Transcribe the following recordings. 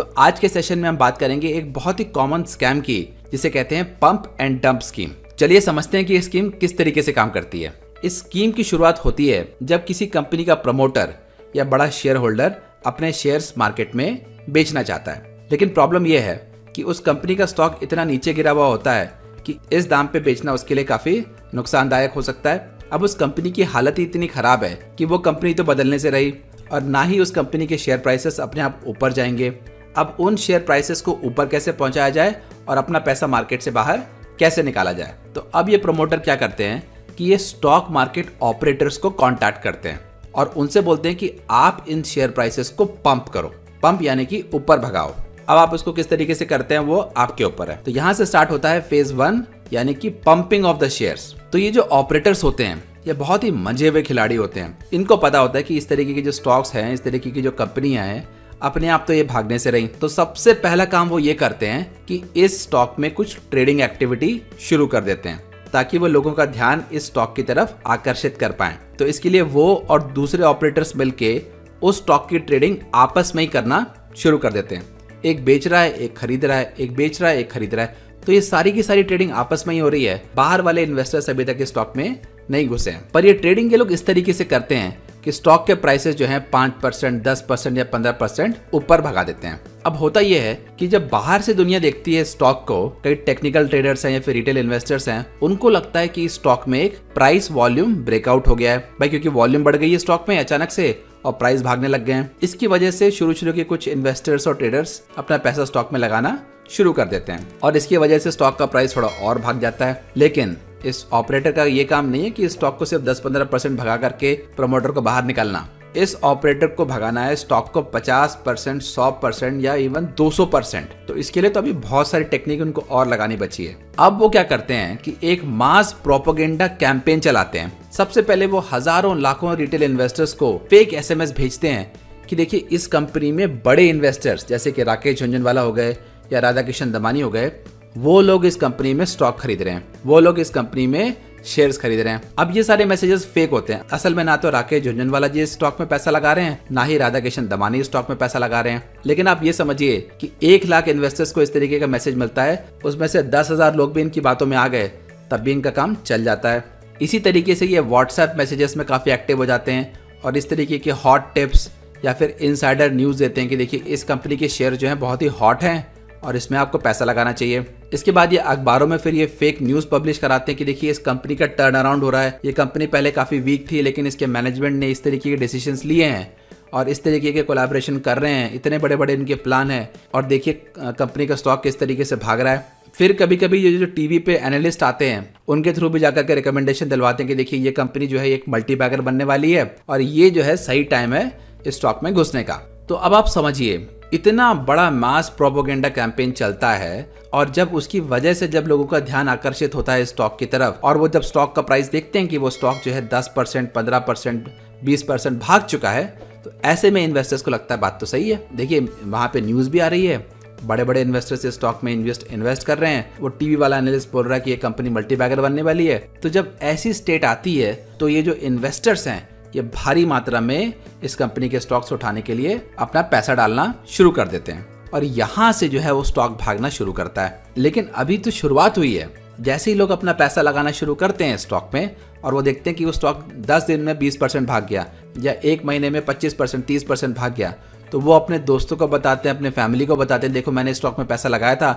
तो आज के सेशन में हम बात करेंगे एक बहुत ही कॉमन स्कैम की, जिसे कहते हैं पंप एंड डंप स्कीम चलिए समझते हैं कि ये स्कीम किस तरीके से काम करती है। इस स्कीम की शुरुआत होती है जब किसी कंपनी का प्रमोटर या बड़ा शेयर होल्डर अपने शेयर्स मार्केट में बेचना चाहता है। लेकिन प्रॉब्लम यह है कि उस कंपनी का स्टॉक इतना नीचे गिरा हुआ होता है कि इस दाम पे बेचना उसके लिए काफ़ी नुकसानदायक हो सकता है। अब उस कंपनी की हालत ही इतनी खराब है कि वो कंपनी तो बदलने से रही और ना ही उस कंपनी के शेयर प्राइसेस अपने आप ऊपर जाएँगे। अब उन शेयर प्राइसेस को ऊपर कैसे पहुँचाया जाए और अपना पैसा मार्केट से बाहर कैसे निकाला जाए? तो अब ये प्रमोटर क्या करते हैं कि ये स्टॉक मार्केट ऑपरेटर्स को कॉन्टैक्ट करते हैं और उनसे बोलते हैं कि आप इन शेयर प्राइसेस को पंप करो। पंप यानी कि ऊपर भगाओ। अब आप उसको किस तरीके से करते हैं वो आपके ऊपर है। तो यहाँ से स्टार्ट होता है फ़ेज़ वन यानी कि पंपिंग ऑफ़ द शेयर्स तो ये जो ऑपरेटर्स होते हैं, ये बहुत ही मज़े हुए खिलाड़ी होते हैं। इनको पता होता है कि इस तरीके के जो स्टॉक्स हैं, इस तरीके की जो कंपनियाँ हैं अपने आप तो ये भागने से रही। तो सबसे पहला काम वो ये करते हैं कि इस स्टॉक में कुछ ट्रेडिंग एक्टिविटी शुरू कर देते हैं, ताकि वो लोगों का ध्यान इस स्टॉक की तरफ़ आकर्षित कर पाए। तो इसके लिए वो और दूसरे ऑपरेटर्स मिलके उस स्टॉक की ट्रेडिंग आपस में ही करना शुरू कर देते हैं। एक बेच रहा है, एक खरीद रहा है, एक बेच रहा है, एक खरीद रहा है। तो ये सारी की सारी ट्रेडिंग आपस में ही हो रही है। बाहर वाले इन्वेस्टर्स अभी तक इस स्टॉक में नहीं घुसे हैं। पर ये ट्रेडिंग ये लोग इस तरीके से करते हैं कि स्टॉक के प्राइसेस जो हैं पाँच परसेंट, दस परसेंट या पंद्रह परसेंट ऊपर भगा देते हैं। अब होता यह है कि जब बाहर से दुनिया देखती है स्टॉक को, कई टेक्निकल ट्रेडर्स हैं या फिर रिटेल इन्वेस्टर्स हैं, उनको लगता है कि स्टॉक में एक प्राइस वॉल्यूम ब्रेकआउट हो गया है। भाई, क्योंकि वॉल्यूम बढ़ गई है स्टॉक में अचानक से और प्राइस भागने लग गए हैं। इसकी वजह से शुरू शुरू के कुछ इन्वेस्टर्स और ट्रेडर्स अपना पैसा स्टॉक में लगाना शुरू कर देते हैं। और इसकी वजह से स्टॉक का प्राइस थोड़ा और भाग जाता है। लेकिन इस ऑपरेटर का ये काम नहीं है कि स्टॉक को सिर्फ़ 10-15 परसेंट भगा करके प्रमोटर को बाहर निकालना। इस ऑपरेटर को भगाना है स्टॉक को 50 परसेंट, सौ परसेंट या इवन 200 परसेंट। तो इसके लिए तो अभी बहुत सारी टेक्निक उनको और लगानी बची है। अब वो क्या करते हैं कि एक मास प्रोपोगेंडा कैंपेन चलाते हैं। सबसे पहले वो हज़ारों, लाखों रिटेल इन्वेस्टर्स को फेक एसएमएस भेजते हैं कि देखिए, इस कंपनी में बड़े इन्वेस्टर्स जैसे कि राकेश झुंझुनवाला हो गए या राधा किशन दमानी हो गए वो लोग इस कंपनी में स्टॉक खरीद रहे हैं। वो लोग इस कंपनी में शेयर्स खरीद रहे हैं। अब ये सारे मैसेजेस फेक होते हैं। असल में ना तो राकेश झुंझुनवाला जी स्टॉक में पैसा लगा रहे हैं, ना ही राधा किशन दमानी स्टॉक में पैसा लगा रहे हैं। लेकिन आप ये समझिए कि एक लाख इन्वेस्टर्स को इस तरीके का मैसेज मिलता है, उसमें से दस हज़ार लोग भी इनकी बातों में आ गए, तब भी इनका काम चल जाता है। इसी तरीके से ये व्हाट्सएप मैसेजेस में काफ़ी एक्टिव हो जाते हैं और इस तरीके के हॉट टिप्स या फिर इनसाइडर न्यूज़ देते हैं कि देखिए, इस कंपनी के शेयर जो है बहुत ही हॉट हैं। और इसमें आपको पैसा लगाना चाहिए। इसके बाद ये अखबारों में फिर ये फेक न्यूज़ पब्लिश कराते हैं कि देखिए, इस कंपनी का टर्न अराउंड हो रहा है। ये कंपनी पहले काफ़ी वीक थी, लेकिन इसके मैनेजमेंट ने इस तरीके के डिसीज़न लिए हैं और इस तरीके के कोलाब्रेशन कर रहे हैं। इतने बड़े बड़े इनके प्लान है और देखिए कंपनी का स्टॉक किस तरीके से भाग रहा है। फिर कभी कभी ये जो टीवी पे एनालिस्ट आते हैं, उनके थ्रू भी जाकर के रिकमेंडेशन दिलवाते हैं कि देखिए, ये कंपनी जो है एक मल्टी बनने वाली है और ये जो है सही टाइम है इस स्टॉक में घुसने का। तो अब आप समझिए इतना बड़ा मास प्रोपोगेंडा कैंपेन चलता है और जब उसकी वजह से जब लोगों का ध्यान आकर्षित होता है स्टॉक की तरफ़ और वो जब स्टॉक का प्राइस देखते हैं कि वो स्टॉक जो है दस परसेंट, पंद्रह परसेंट, बीस परसेंट भाग चुका है तो ऐसे में इन्वेस्टर्स को लगता है बात तो सही है। देखिए, वहाँ पे न्यूज़ भी आ रही है। बड़े बड़े इन्वेस्टर्स इस स्टॉक में इन्वेस्ट इन्वेस्ट कर रहे हैं। वो टीवी वाला एनालिस्ट बोल रहा है कि ये कंपनी मल्टी बैगर बनने वाली है। तो जब ऐसी स्टेट आती है तो ये जो इन्वेस्टर्स हैं ये भारी मात्रा में इस कंपनी के स्टॉक्स उठाने के लिए अपना पैसा डालना शुरू कर देते हैं। और यहाँ से जो है वो स्टॉक भागना शुरू करता है। लेकिन अभी तो शुरुआत हुई है। जैसे ही लोग अपना पैसा लगाना शुरू करते हैं स्टॉक में, और वो देखते हैं कि वो स्टॉक 10 दिन में 20 परसेंट भाग गया, या एक महीने में 25 परसेंट, तीस परसेंट भाग गया तो वो अपने दोस्तों को बताते हैं, अपने फैमिली को बताते हैं, देखो, मैंने स्टॉक में पैसा लगाया था,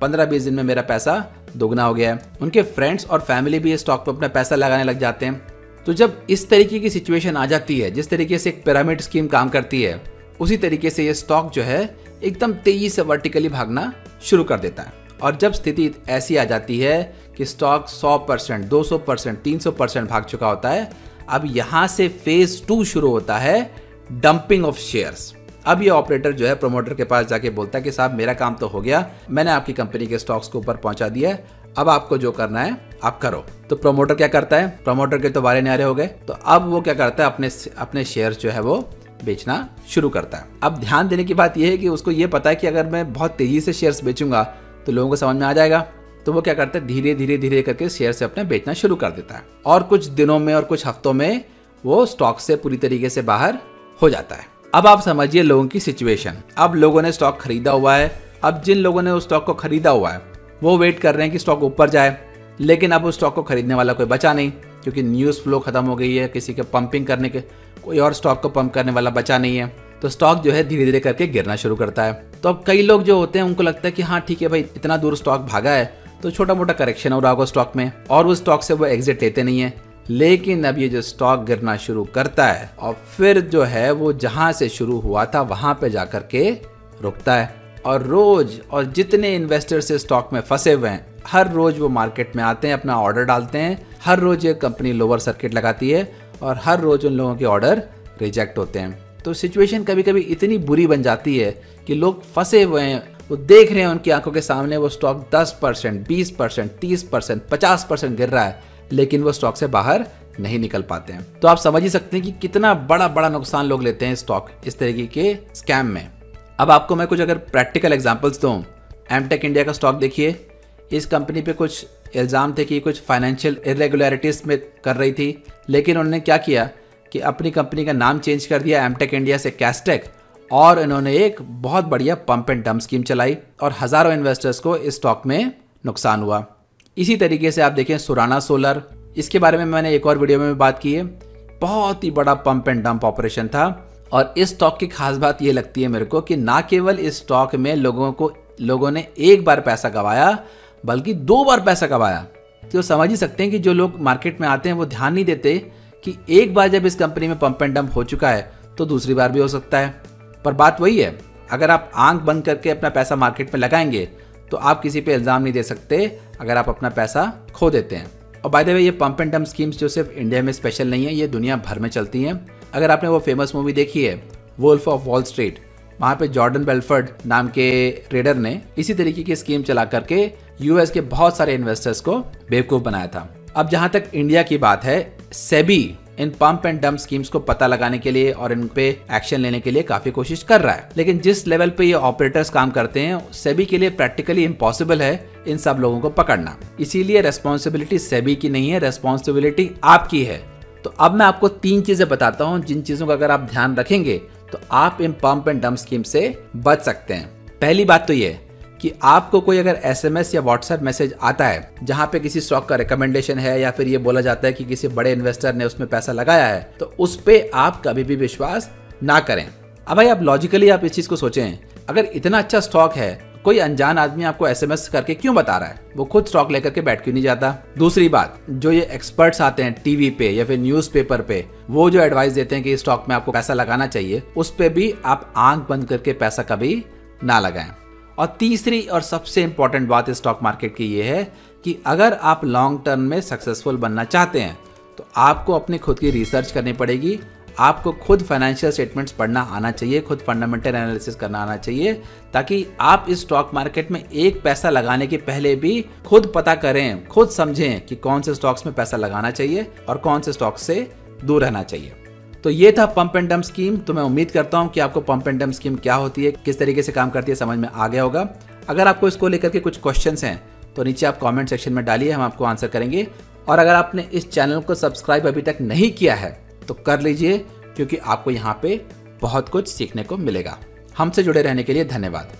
पंद्रह बीस दिन में मेरा पैसा दोगुना हो गया है। उनके फ्रेंड्स और फैमिली भी इस स्टॉक पर अपना पैसा लगाने लग जाते हैं। तो जब इस तरीके की सिचुएशन आ जाती है, जिस तरीके से एक पिरामिड स्कीम काम करती है, उसी तरीके से ये स्टॉक जो है, एकदम तेज़ी से वर्टिकली भागना शुरू कर देता है। और जब स्थिति ऐसी आ जाती है कि स्टॉक 100 परसेंट, दो सौ परसेंट, तीन सौ परसेंट भाग चुका होता है, अब यहाँ से फ़ेज़ टू शुरू होता है डंपिंग ऑफ़ शेयर्स अब ये ऑपरेटर जो है प्रोमोटर के पास जाके बोलता है कि साहब, मेरा काम तो हो गया, मैंने आपकी कंपनी के स्टॉक्स को ऊपर पहुँचा दिया है अब आपको जो करना है, आप करो। तो प्रमोटर क्या करता है? प्रमोटर के तो बारे न्यारे हो गए। तो अब वो क्या करता है? अपने अपने शेयर जो है वो बेचना शुरू करता है। अब ध्यान देने की बात यह है कि उसको ये पता है कि अगर मैं बहुत तेज़ी से शेयर्स बेचूँगा तो लोगों को समझ में आ जाएगा। तो वो क्या करता है? धीरे धीरे धीरे करके शेयर से अपने बेचना शुरू कर देता है। और कुछ दिनों में और कुछ हफ्तों में वो स्टॉक से पूरी तरीके से बाहर हो जाता है। अब आप समझिए लोगों की सिचुएशन अब लोगों ने स्टॉक खरीदा हुआ है। अब जिन लोगों ने उस स्टॉक को खरीदा हुआ है वो वेट कर रहे हैं कि स्टॉक ऊपर जाए। लेकिन अब उस स्टॉक को खरीदने वाला कोई बचा नहीं, क्योंकि न्यूज़ फ्लो खत्म हो गई है, किसी के पंपिंग करने के, कोई और स्टॉक को पंप करने वाला बचा नहीं है। तो स्टॉक जो है धीरे धीरे करके गिरना शुरू करता है। तो अब कई लोग जो होते हैं, उनको लगता है कि हाँ ठीक है भाई, इतना दूर स्टॉक भागा है तो छोटा मोटा करेक्शन हो रहा होगा स्टॉक में, और उस स्टॉक से वो एग्जिट लेते नहीं है। लेकिन अब ये जो स्टॉक गिरना शुरू करता है, और फिर जो है वो जहाँ से शुरू हुआ था, वहाँ पे जाकर के रुकता है। और रोज, और जितने इन्वेस्टर से स्टॉक में फंसे हुए हैं, हर रोज वो मार्केट में आते हैं, अपना ऑर्डर डालते हैं। हर रोज ये कंपनी लोअर सर्किट लगाती है और हर रोज उन लोगों के ऑर्डर रिजेक्ट होते हैं। तो सिचुएशन कभी कभी इतनी बुरी बन जाती है कि लोग फंसे हुए हैं, वो देख रहे हैं उनकी आँखों के सामने वो स्टॉक 10 परसेंट, बीस परसेंट, तीस परसेंट, पचास परसेंट गिर रहा है, लेकिन वो स्टॉक से बाहर नहीं निकल पाते हैं। तो आप समझ ही सकते हैं कि कितना बड़ा बड़ा नुकसान लोग लेते हैं स्टॉक इस तरीके के स्कैम में। अब आपको मैं कुछ अगर प्रैक्टिकल एग्जाम्पल्स दूँ एमटेक इंडिया का स्टॉक देखिए। इस कंपनी पे कुछ इल्ज़ाम थे कि कुछ फाइनेंशियल इरेगुलरिटीज़ में कर रही थी, लेकिन उन्होंने क्या किया कि अपनी कंपनी का नाम चेंज कर दिया एमटेक इंडिया से कैस्टेक और इन्होंने एक बहुत बढ़िया पंप एंड डंप स्कीम चलाई, और हज़ारों इन्वेस्टर्स को इस स्टॉक में नुकसान हुआ। इसी तरीके से आप देखें सुराना सोलर इसके बारे में मैंने एक और वीडियो में बात की है। बहुत ही बड़ा पंप एंड डंप ऑपरेशन था। और इस स्टॉक की खास बात ये लगती है मेरे को कि ना केवल इस स्टॉक में लोगों को, लोगों ने एक बार पैसा गवाया, बल्कि दो बार पैसा गवाया। तो समझ ही सकते हैं कि जो लोग मार्केट में आते हैं वो ध्यान नहीं देते कि एक बार जब इस कंपनी में पंप एंड डंप हो चुका है तो दूसरी बार भी हो सकता है। पर बात वही है, अगर आप आँख बंद करके अपना पैसा मार्केट में लगाएँगे तो आप किसी पे इल्ज़ाम नहीं दे सकते, अगर आप अपना पैसा खो देते हैं। और बाय द वे ये पंप एंड डंप स्कीम्स जो सिर्फ़ इंडिया में स्पेशल नहीं है, ये दुनिया भर में चलती हैं। अगर आपने वो फ़ेमस मूवी देखी है वोल्फ ऑफ़ वॉल स्ट्रीट वहाँ पे जॉर्डन बेल्फर्ड नाम के ट्रेडर ने इसी तरीके की स्कीम चला करके यूएस के बहुत सारे इन्वेस्टर्स को बेवकूफ़ बनाया था। अब जहाँ तक इंडिया की बात है सेबी इन पंप एंड डंप स्कीम्स को पता लगाने के लिए और इन पे एक्शन लेने के लिए काफ़ी कोशिश कर रहा है। लेकिन जिस लेवल पे ये ऑपरेटर्स काम करते हैं सेबी के लिए प्रैक्टिकली इम्पॉसिबल है इन सब लोगों को पकड़ना। इसीलिए रेस्पॉन्सिबिलिटी सेबी की नहीं है रेस्पॉन्सिबिलिटी आपकी है। तो अब मैं आपको तीन चीज़ें बताता हूँ, जिन चीज़ों का अगर आप ध्यान रखेंगे तो आप इन पंप एंड डंप स्कीम से बच सकते हैं। पहली बात तो ये कि आपको कोई अगर एसएमएस या व्हाट्सएप मैसेज आता है, जहाँ पे किसी स्टॉक का रिकमेंडेशन है, या फिर ये बोला जाता है कि किसी बड़े इन्वेस्टर ने उसमें पैसा लगाया है तो उस पर आप कभी भी विश्वास ना करें। अब भाई, आप लॉजिकली आप इस चीज़ को सोचें, अगर इतना अच्छा स्टॉक है कोई अनजान आदमी आपको एसएमएस करके क्यों बता रहा है? वो खुद स्टॉक लेकर के बैठ क्यों नहीं जाता? दूसरी बात, जो ये एक्सपर्ट्स आते हैं टीवी पे या फिर न्यूज़पेपर पे, वो जो एडवाइस देते हैं कि स्टॉक में आपको पैसा लगाना चाहिए, उस पर भी आप आँख बंद करके पैसा कभी ना लगाएँ। और तीसरी और सबसे इंपॉर्टेंट बात स्टॉक मार्केट की ये है कि अगर आप लॉन्ग टर्म में सक्सेसफुल बनना चाहते हैं तो आपको अपनी खुद की रिसर्च करनी पड़ेगी आपको खुद फाइनेंशियल स्टेटमेंट्स पढ़ना आना चाहिए, खुद फंडामेंटल एनालिसिस करना आना चाहिए, ताकि आप इस स्टॉक मार्केट में एक पैसा लगाने के पहले भी खुद पता करें, खुद समझें कि कौन से स्टॉक्स में पैसा लगाना चाहिए और कौन से स्टॉक से दूर रहना चाहिए। तो ये था पंप एंड डम स्कीम तो मैं उम्मीद करता हूँ कि आपको पंप एंड डम स्कीम क्या होती है, किस तरीके से काम करती है, समझ में आ गया होगा। अगर आपको इसको लेकर के कुछ क्वेश्चंस हैं तो नीचे आप कमेंट सेक्शन में डालिए, हम आपको आंसर करेंगे। और अगर आपने इस चैनल को सब्सक्राइब अभी तक नहीं किया है तो कर लीजिए, क्योंकि आपको यहाँ पे बहुत कुछ सीखने को मिलेगा। हमसे जुड़े रहने के लिए धन्यवाद।